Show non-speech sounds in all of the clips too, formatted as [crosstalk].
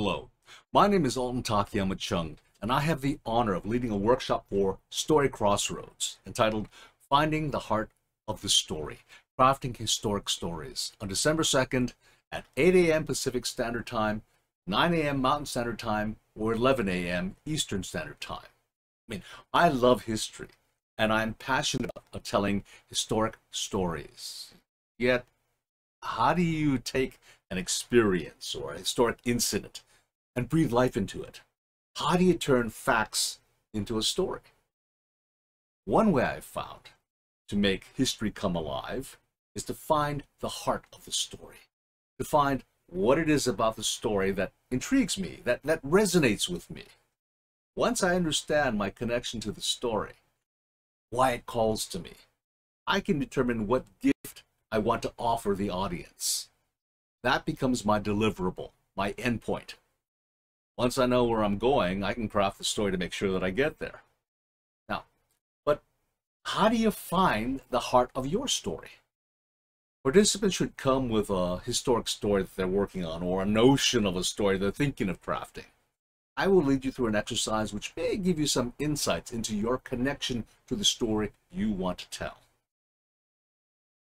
Hello, my name is Alton Takiyama-Chung, and I have the honor of leading a workshop for Story Crossroads entitled Finding the Heart of the Story Crafting Historic Stories on December 2nd at 8 a.m. Pacific Standard Time, 9 a.m. Mountain Standard Time, or 11 a.m. Eastern Standard Time. I mean, I love history, and I'm passionate about telling historic stories. Yet, how do you take an experience or a historic incident and breathe life into it? How do you turn facts into a story? One way I've found to make history come alive is to find the heart of the story, to find what it is about the story that intrigues me, that, that resonates with me. Once I understand my connection to the story, why it calls to me, I can determine what gift I want to offer the audience. That becomes my deliverable, my endpoint. Once I know where I'm going, I can craft the story to make sure that I get there. Now, but how do you find the heart of your story? Participants should come with a historic story that they're working on or a notion of a story they're thinking of crafting. I will lead you through an exercise which may give you some insights into your connection to the story you want to tell.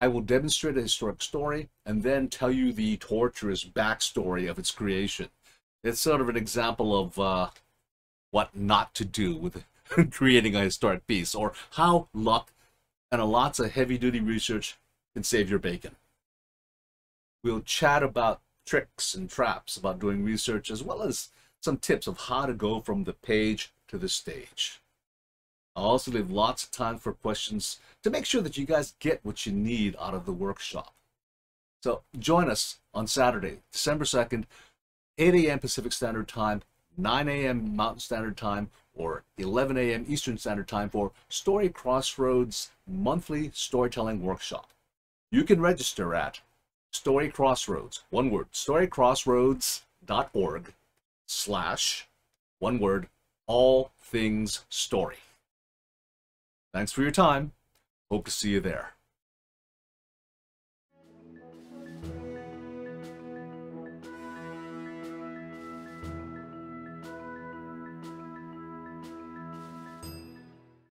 I will demonstrate a historic story and then tell you the torturous backstory of its creation. It's sort of an example of uh, what not to do with [laughs] creating a historic piece or how luck and a lots of heavy-duty research can save your bacon. We'll chat about tricks and traps about doing research as well as some tips of how to go from the page to the stage. I'll also leave lots of time for questions to make sure that you guys get what you need out of the workshop. So join us on Saturday, December 2nd, 8 a.m. Pacific Standard Time, 9 a.m. Mountain Standard Time, or 11 a.m. Eastern Standard Time for Story Crossroads monthly storytelling workshop. You can register at Story Crossroads, one word, storycrossroads.org slash, one word, all things story. Thanks for your time. Hope to see you there.